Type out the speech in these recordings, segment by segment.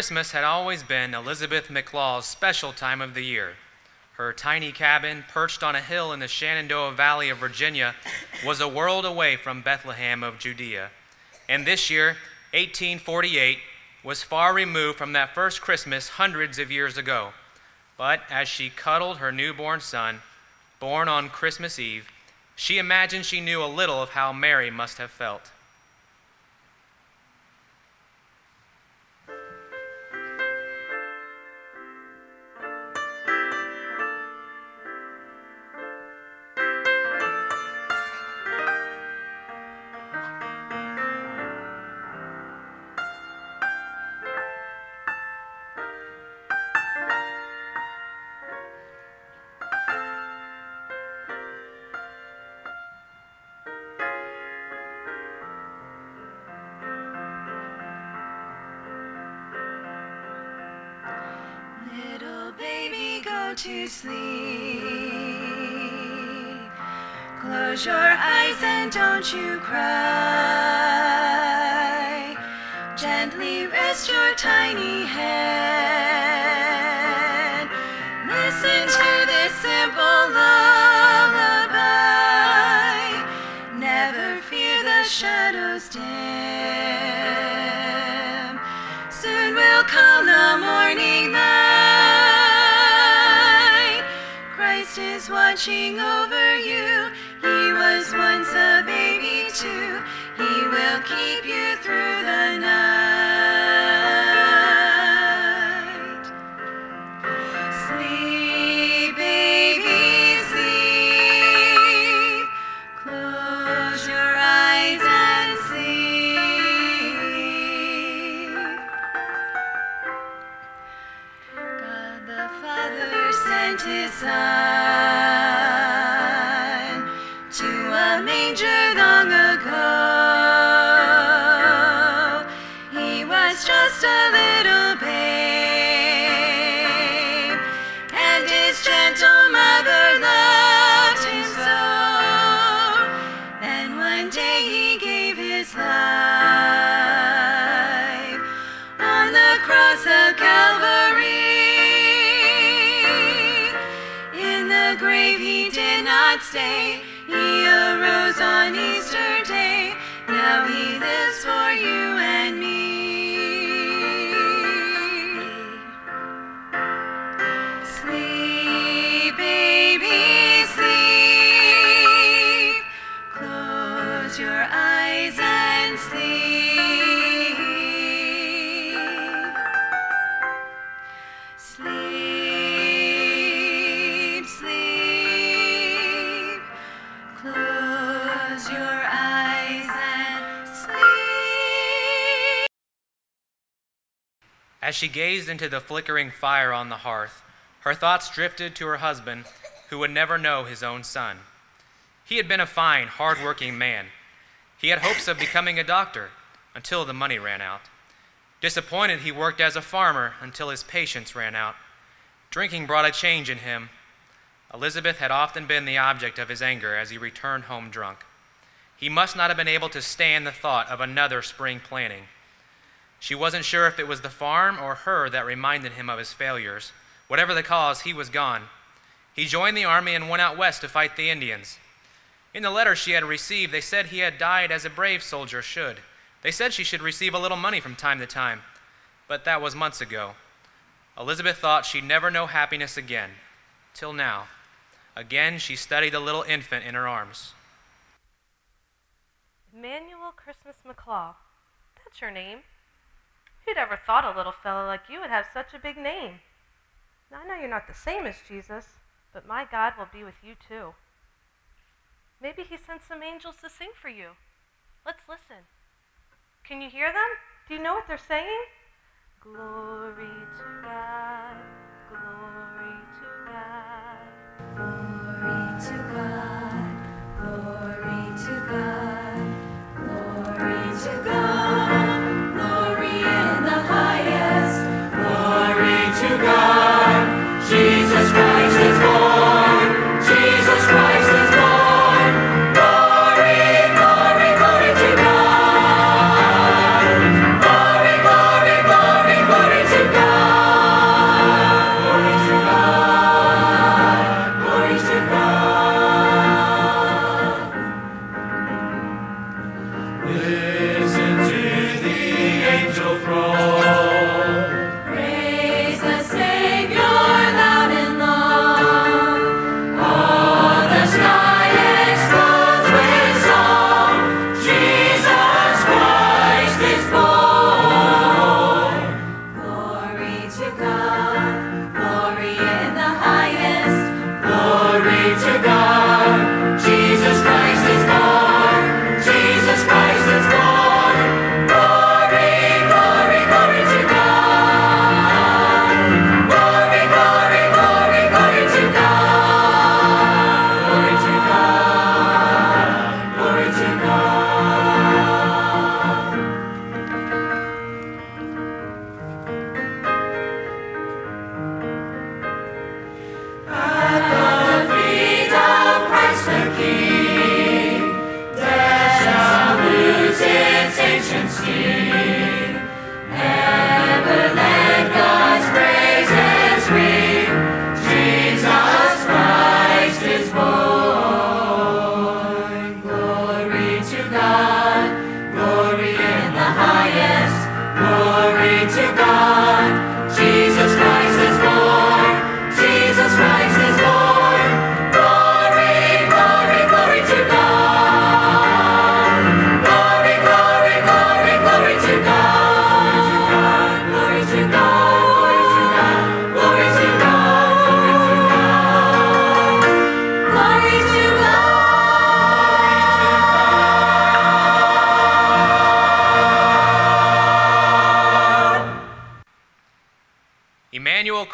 Christmas had always been Elizabeth McLaw's special time of the year. Her tiny cabin, perched on a hill in the Shenandoah Valley of Virginia, was a world away from Bethlehem of Judea. And this year, 1848, was far removed from that first Christmas hundreds of years ago. But as she cuddled her newborn son, born on Christmas Eve, she imagined she knew a little of how Mary must have felt. go to sleep. Close your eyes and don't you cry. Gently rest your tiny head. watching over you. He was once a baby too. He will keep you through the night. Not. He arose on Easter Day. Now he lives for you As she gazed into the flickering fire on the hearth, her thoughts drifted to her husband, who would never know his own son. He had been a fine, hard-working man. He had hopes of becoming a doctor until the money ran out. Disappointed, he worked as a farmer until his patience ran out. Drinking brought a change in him. Elizabeth had often been the object of his anger as he returned home drunk. He must not have been able to stand the thought of another spring planting. She wasn't sure if it was the farm or her that reminded him of his failures. Whatever the cause, he was gone. He joined the army and went out west to fight the Indians. In the letter she had received, they said he had died as a brave soldier should. They said she should receive a little money from time to time, but that was months ago. Elizabeth thought she'd never know happiness again, till now. Again, she studied the little infant in her arms. Emmanuel Christmas McClaw. That's your name. Who'd ever thought a little fellow like you would have such a big name? Now, I know you're not the same as Jesus, but my God will be with you too. Maybe he sent some angels to sing for you. Let's listen. Can you hear them? Do you know what they're saying? Glory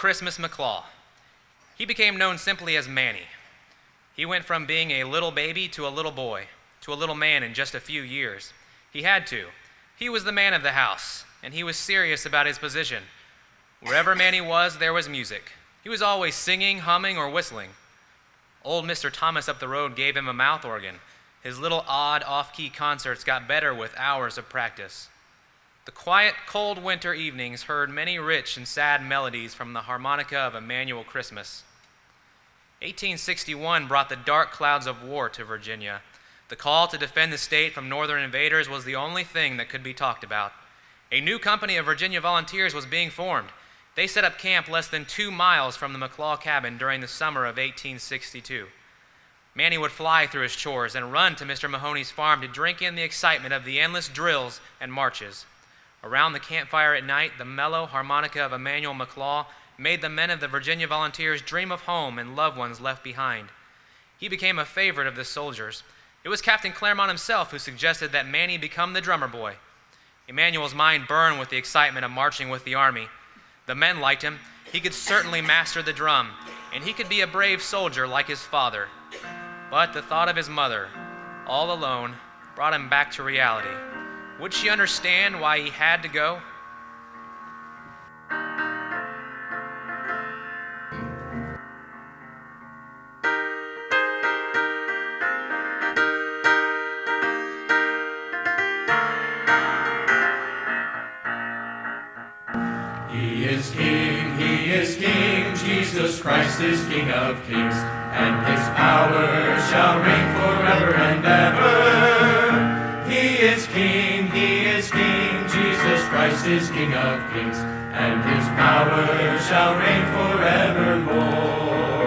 Christmas McClaw. He became known simply as Manny. He went from being a little baby to a little boy, to a little man in just a few years. He had to. He was the man of the house, and he was serious about his position. Wherever Manny was, there was music. He was always singing, humming, or whistling. Old Mr. Thomas up the road gave him a mouth organ. His little odd, off key concerts got better with hours of practice. The quiet, cold winter evenings heard many rich and sad melodies from the harmonica of Emmanuel Christmas. 1861 brought the dark clouds of war to Virginia. The call to defend the state from northern invaders was the only thing that could be talked about. A new company of Virginia volunteers was being formed. They set up camp less than two miles from the McClaw cabin during the summer of 1862. Manny would fly through his chores and run to Mr. Mahoney's farm to drink in the excitement of the endless drills and marches. Around the campfire at night, the mellow harmonica of Emmanuel McClaw made the men of the Virginia Volunteers dream of home and loved ones left behind. He became a favorite of the soldiers. It was Captain Claremont himself who suggested that Manny become the drummer boy. Emmanuel's mind burned with the excitement of marching with the army. The men liked him. He could certainly master the drum, and he could be a brave soldier like his father. But the thought of his mother, all alone, brought him back to reality. Would she understand why he had to go? He is King, He is King, Jesus Christ is King of kings, and His power shall reign forever and ever. Is King of kings, and His power shall reign forevermore.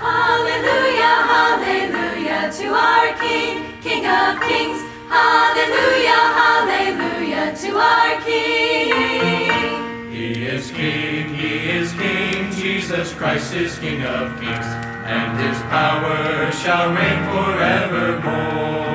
Hallelujah, hallelujah to our King, King of kings. Hallelujah, hallelujah to our King. He is King, He is King, Jesus Christ is King of kings, and His power shall reign forevermore.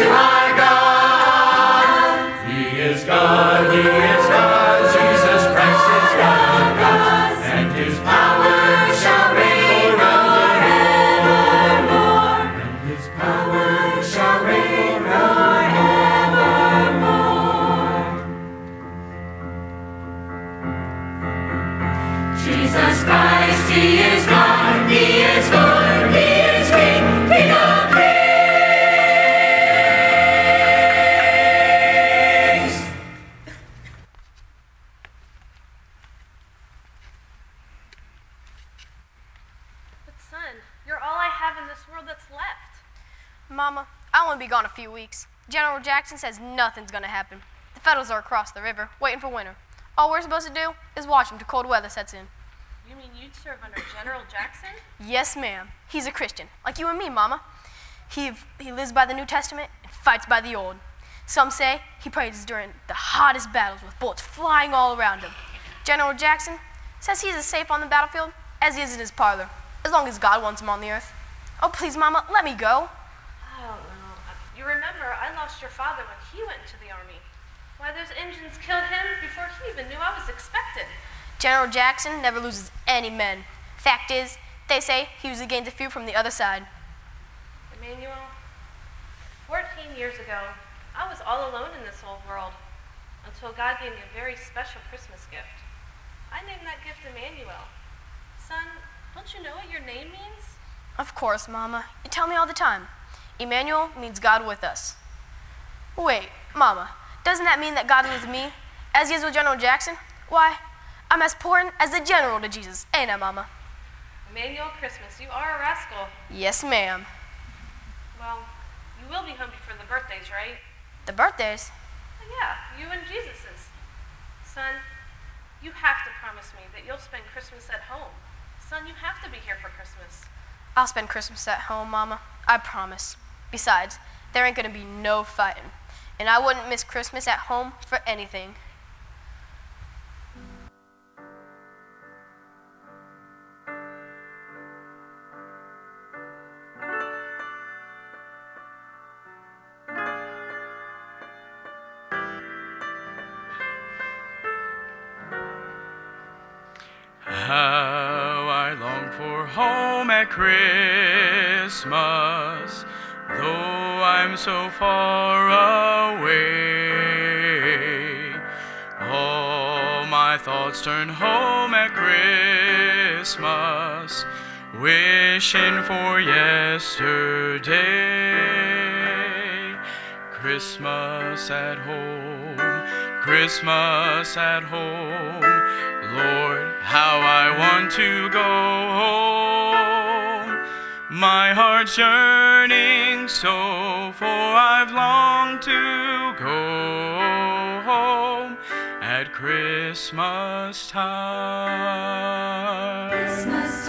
To our God. He is God, He is few weeks. General Jackson says nothing's gonna happen. The Federals are across the river, waiting for winter. All we're supposed to do is watch them till cold weather sets in. You mean you'd serve under General Jackson? Yes, ma'am. He's a Christian, like you and me, Mama. He, he lives by the New Testament and fights by the Old. Some say he prays during the hottest battles with bullets flying all around him. General Jackson says he's as safe on the battlefield as he is in his parlor, as long as God wants him on the earth. Oh, please, Mama, let me go. I don't know. You remember, I lost your father when he went into the army. Why, those Indians killed him before he even knew I was expected. General Jackson never loses any men. Fact is, they say he usually gains a few from the other side. Emmanuel, 14 years ago, I was all alone in this old world until God gave me a very special Christmas gift. I named that gift Emmanuel. Son, don't you know what your name means? Of course, Mama. You tell me all the time. Emmanuel means God with us. Wait, Mama, doesn't that mean that God is with me, as he is with General Jackson? Why, I'm as important as the general to Jesus, ain't I, Mama? Emmanuel Christmas, you are a rascal. Yes, ma'am. Well, you will be home for the birthdays, right? The birthdays? Yeah, you and Jesus's. Son, you have to promise me that you'll spend Christmas at home. Son, you have to be here for Christmas. I'll spend Christmas at home, Mama. I promise. Besides, there ain't gonna be no fighting. and I wouldn't miss Christmas at home for anything. So far away. All my thoughts turn home at Christmas, wishing for yesterday. Christmas at home, Christmas at home. Lord, how I want to go home. My heart's yearning so, for I've longed to go home at Christmas time. Christmas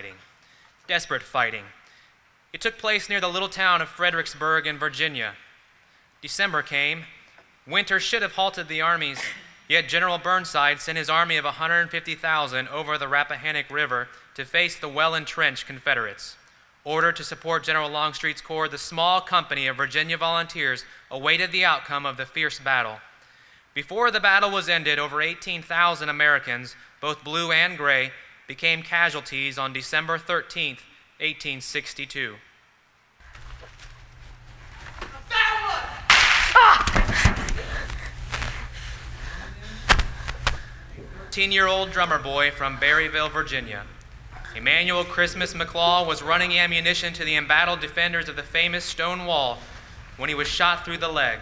fighting, desperate fighting. It took place near the little town of Fredericksburg in Virginia. December came. Winter should have halted the armies, yet General Burnside sent his army of 150,000 over the Rappahannock River to face the well entrenched Confederates. Ordered to support General Longstreet's corps, the small company of Virginia volunteers awaited the outcome of the fierce battle. Before the battle was ended, over 18,000 Americans, both blue and gray, became casualties on December 13, 1862. Ah! Ten-year-old drummer boy from Berryville, Virginia. Emmanuel Christmas McClaw was running ammunition to the embattled defenders of the famous stone wall when he was shot through the leg.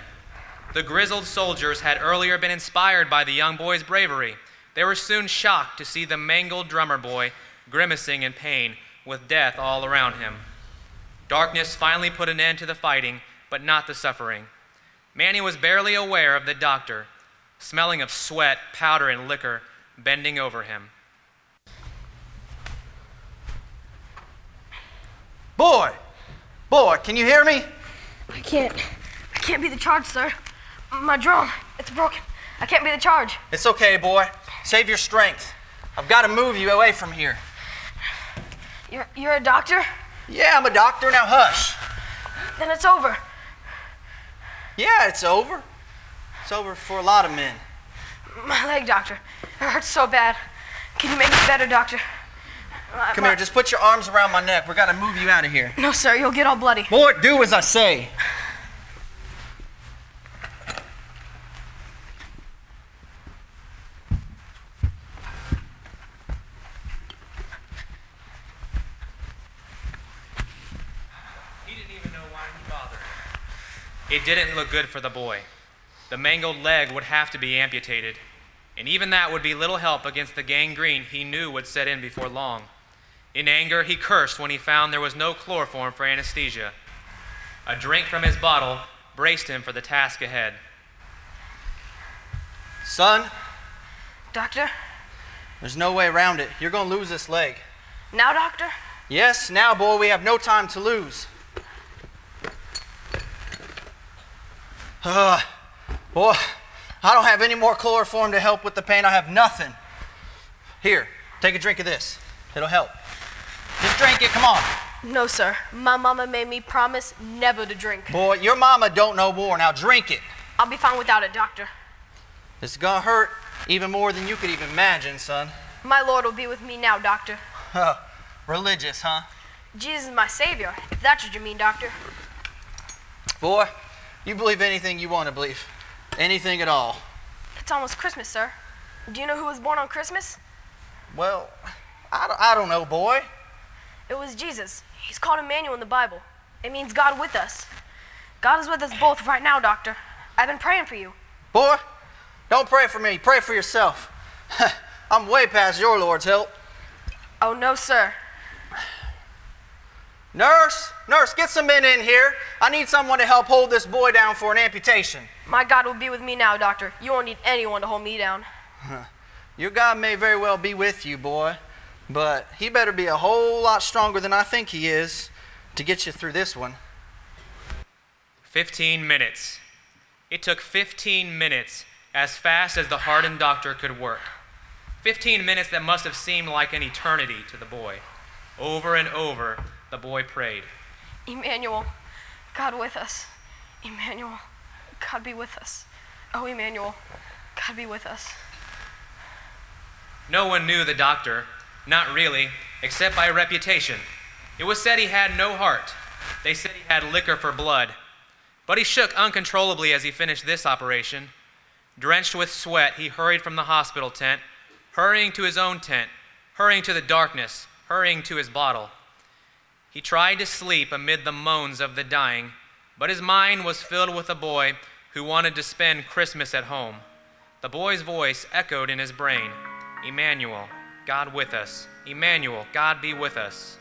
The grizzled soldiers had earlier been inspired by the young boy's bravery. They were soon shocked to see the mangled drummer boy grimacing in pain with death all around him. Darkness finally put an end to the fighting, but not the suffering. Manny was barely aware of the doctor, smelling of sweat, powder, and liquor, bending over him. Boy! Boy, can you hear me? I can't. I can't be the charge, sir. My drum, it's broken. I can't be the charge. It's okay, boy. Save your strength. I've got to move you away from here. You're, you're a doctor? Yeah, I'm a doctor. Now hush. Then it's over. Yeah, it's over. It's over for a lot of men. My leg, doctor. It hurts so bad. Can you make it better, doctor? Come my- here, just put your arms around my neck. We got to move you out of here. No, sir, you'll get all bloody. Boy, do as I say. He didn't even know why he bothered. It didn't look good for the boy. The mangled leg would have to be amputated. and even that would be little help against the gangrene he knew would set in before long. In anger, he cursed when he found there was no chloroform for anesthesia. A drink from his bottle braced him for the task ahead. Son, Doctor? there's no way around it. You're going to lose this leg. Now, doctor? Yes, now, boy, we have no time to lose. Uh, boy, I don't have any more chloroform to help with the pain. I have nothing. Here, take a drink of this. It'll help. Just drink it, come on. No, sir. My mama made me promise never to drink. Boy, your mama don't know war. Now drink it. I'll be fine without it, doctor. It's gonna hurt even more than you could even imagine, son. My Lord will be with me now, doctor. Huh. Religious, huh? Jesus is my savior, if that's what you mean, doctor. Boy, you believe anything you want to believe. Anything at all. It's almost Christmas, sir. Do you know who was born on Christmas? Well, I don't, I don't know, boy. It was Jesus. He's called Emmanuel in the Bible. It means God with us. God is with us both right now, doctor. I've been praying for you. Boy, don't pray for me. Pray for yourself. I'm way past your Lord's help. Oh, no, sir. Nurse, nurse, get some men in here. I need someone to help hold this boy down for an amputation. My God will be with me now, doctor. You won't need anyone to hold me down. Your God may very well be with you, boy, but he better be a whole lot stronger than I think he is to get you through this one. 15 minutes. It took 15 minutes, as fast as the hardened doctor could work. 15 minutes that must have seemed like an eternity to the boy. Over and over, the boy prayed. Emmanuel, God with us. Emmanuel, God be with us. Oh, Emmanuel, God be with us. No one knew the doctor, not really, except by reputation. It was said he had no heart. They said he had liquor for blood. But he shook uncontrollably as he finished this operation. Drenched with sweat, he hurried from the hospital tent, hurrying to his own tent, hurrying to the darkness, hurrying to his bottle. He tried to sleep amid the moans of the dying, but his mind was filled with a boy who wanted to spend Christmas at home. The boy's voice echoed in his brain Emmanuel, God with us. Emmanuel, God be with us.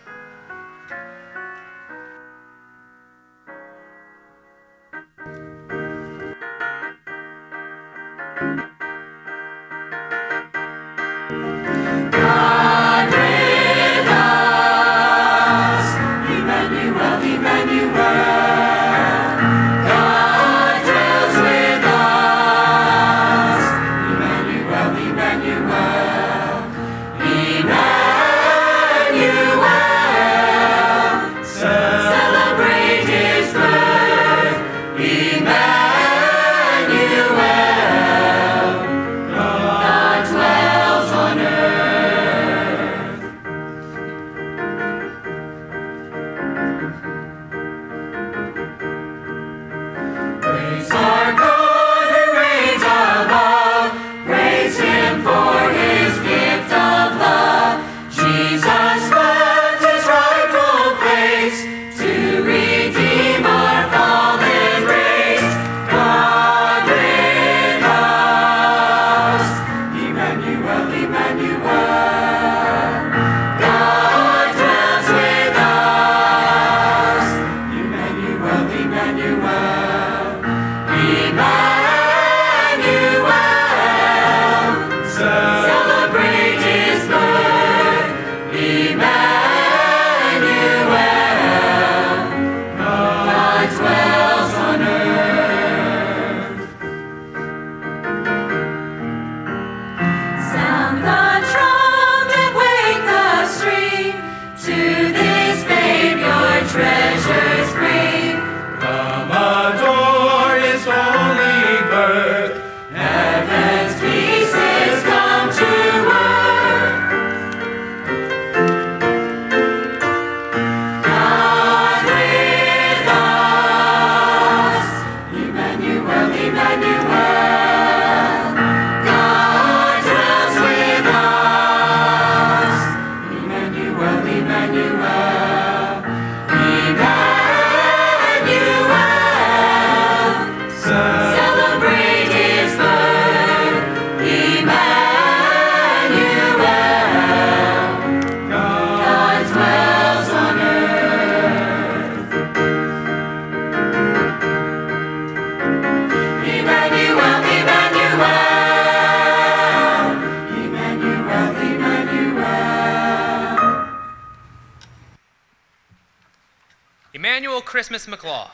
Christmas McLaw,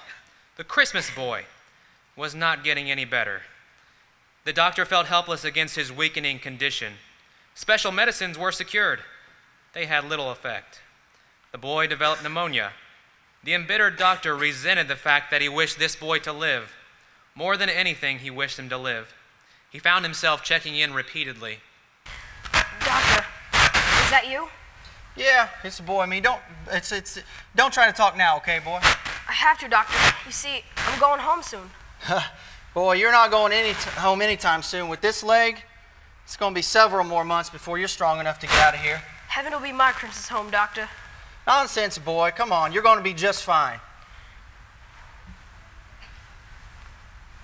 the Christmas boy, was not getting any better. The doctor felt helpless against his weakening condition. Special medicines were secured. They had little effect. The boy developed pneumonia. The embittered doctor resented the fact that he wished this boy to live. More than anything, he wished him to live. He found himself checking in repeatedly. Doctor, is that you? Yeah, it's a boy. I mean, don't it's it's don't try to talk now, okay, boy? I have to, Doctor. You see, I'm going home soon. Boy, you're not going any t- home anytime soon. With this leg, it's going to be several more months before you're strong enough to get out of here. Heaven will be my Christmas home, Doctor. Nonsense, boy. Come on, you're going to be just fine.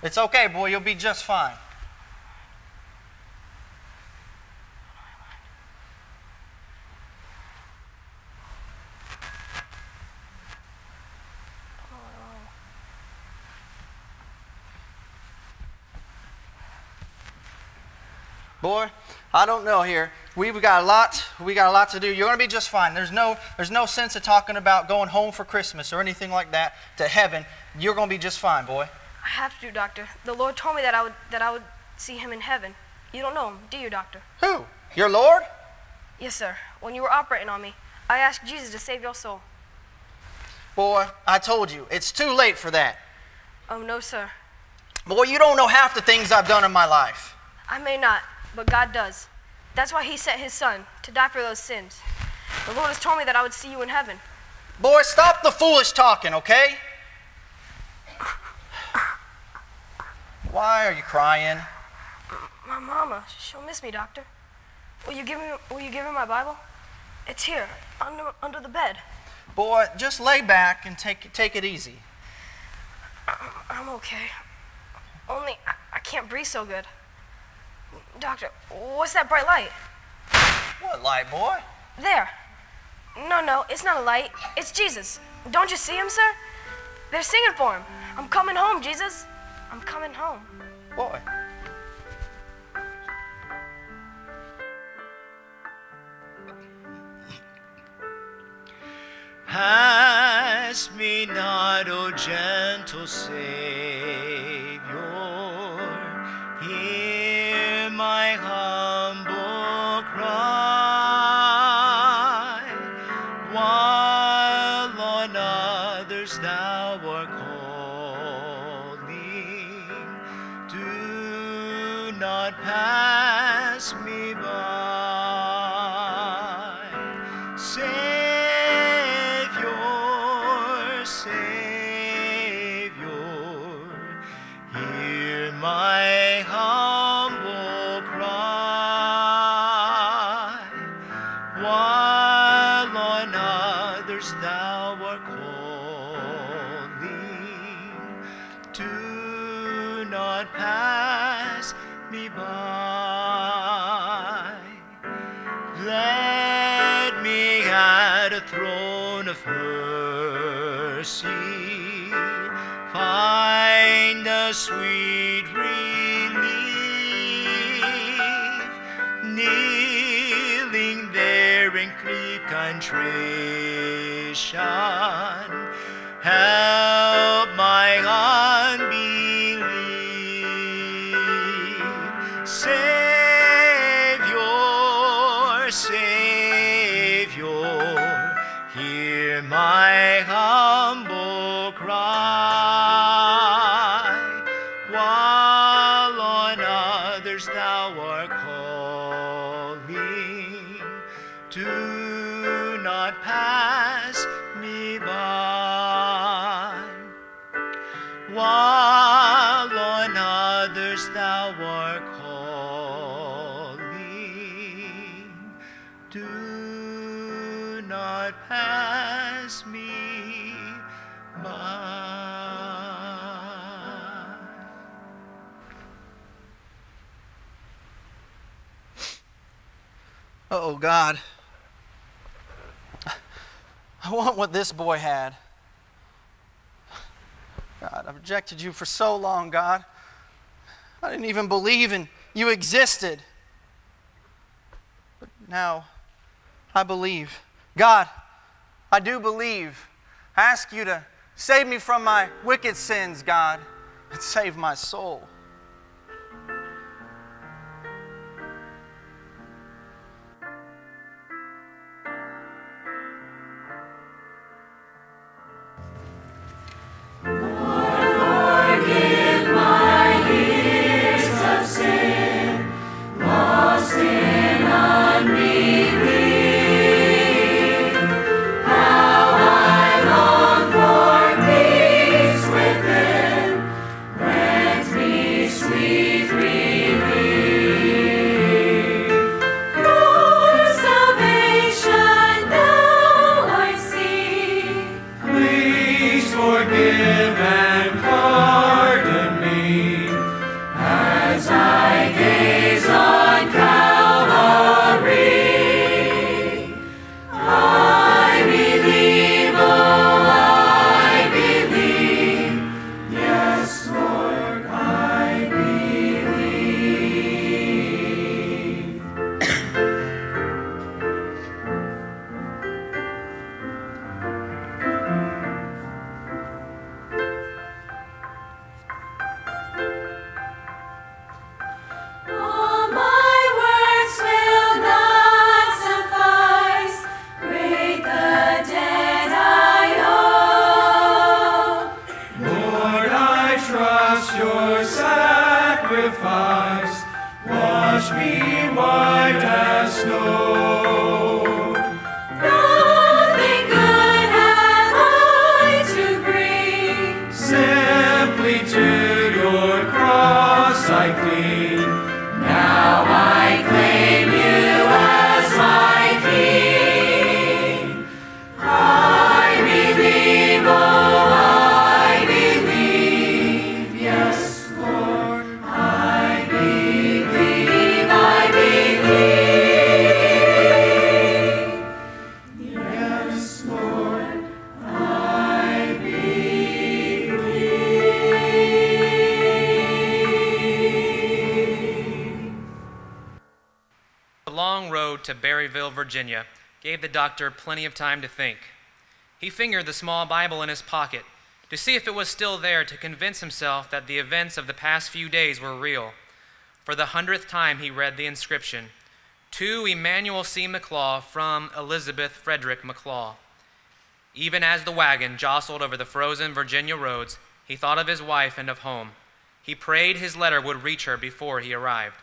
It's okay, boy. You'll be just fine. Boy, I don't know here. We've got a lot. We got a lot to do. You're going to be just fine. There's no, there's no sense of talking about going home for Christmas or anything like that to heaven. You're going to be just fine, boy. I have to, Doctor. The Lord told me that I would that I would see him in heaven. You don't know him, do you, Doctor? Who? Your Lord? Yes, sir. When you were operating on me, I asked Jesus to save your soul. Boy, I told you, it's too late for that. Oh, no, sir. Boy, you don't know half the things I've done in my life. I may not, but God does. That's why he sent his son to die for those sins. The Lord has told me that I would see you in heaven. Boy, stop the foolish talking, okay? Why are you crying? My mama, she'll miss me, doctor. Will you give me will you give her my Bible? It's here, under under the bed. Boy, just lay back and take take it easy. I'm okay. Only I, I can't breathe so good. Doctor, what's that bright light? What light, boy? There. No, no, it's not a light. It's Jesus. Don't you see him, sir? They're singing for him. I'm coming home, Jesus. I'm coming home. Boy. Pass me not, O gentle Savior. Throne of mercy find a sweet relief, kneeling there in deep contrition. Help Oh, God. I want what this boy had. God, I've rejected you for so long, God. I didn't even believe in you existed. But now I believe. God, I do believe. I ask you to Save me from my wicked sins, God, and save my soul. Virginia, gave the doctor plenty of time to think. He fingered the small Bible in his pocket to see if it was still there to convince himself that the events of the past few days were real. For the hundredth time, he read the inscription To Emmanuel C. McClaw from Elizabeth Frederick McClaw. Even as the wagon jostled over the frozen Virginia roads, he thought of his wife and of home. He prayed his letter would reach her before he arrived.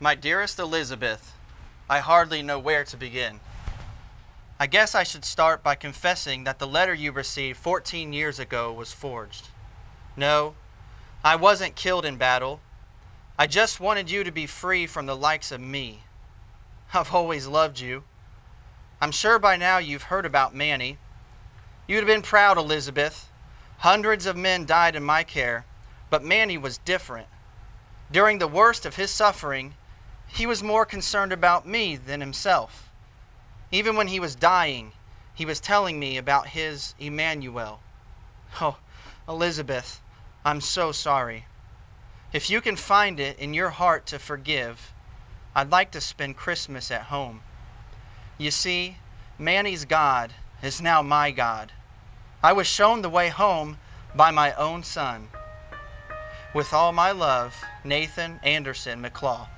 My dearest Elizabeth, I hardly know where to begin. I guess I should start by confessing that the letter you received 14 years ago was forged. No, I wasn't killed in battle. I just wanted you to be free from the likes of me. I've always loved you. I'm sure by now you've heard about Manny. You'd have been proud, Elizabeth. Hundreds of men died in my care, but Manny was different. During the worst of his suffering, he was more concerned about me than himself. Even when he was dying, he was telling me about his Emmanuel. Oh, Elizabeth, I'm so sorry. If you can find it in your heart to forgive, I'd like to spend Christmas at home. You see, Manny's God is now my God. I was shown the way home by my own son. With all my love, Nathan Anderson McClaw.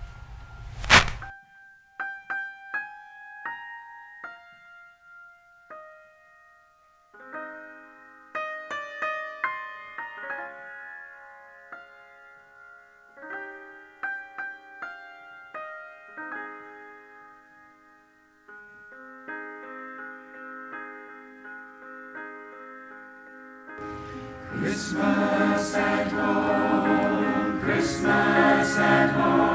Christmas at home, Christmas at home.